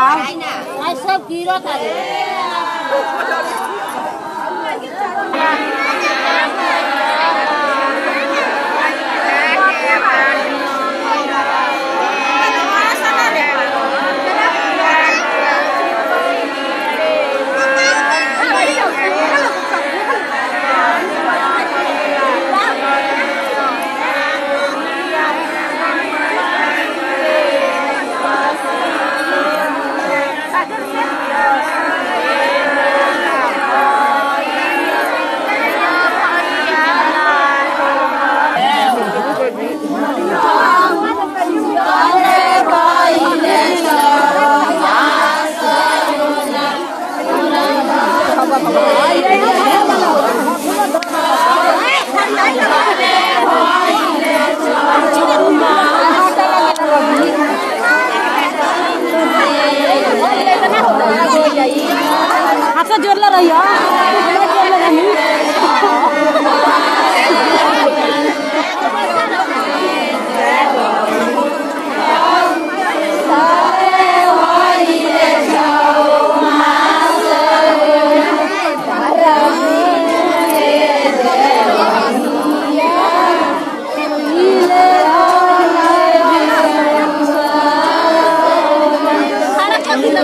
सब गिरता रे हाथ से जोड़ला रहियो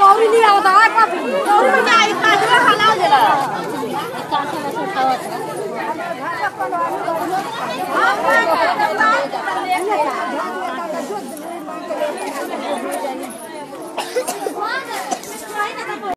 गौरी नहीं आवता है का गौरी में आई काजू में खाना हो जाला काजू में छोटा होता है